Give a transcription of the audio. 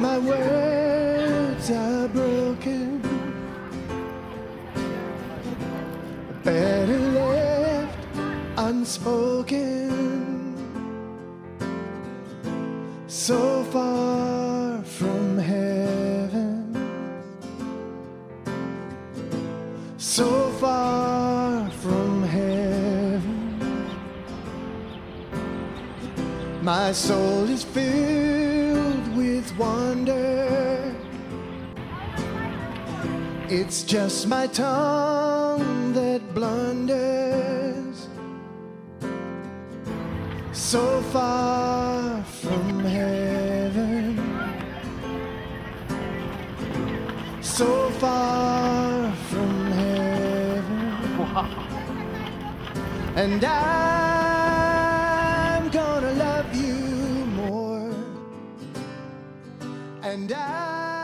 my words are broken, better left unspoken. So far from heaven, so far from heaven. My soul is filled with wonder. It's just my tongue that blunders. So far from heaven. So far from heaven. And I'm And I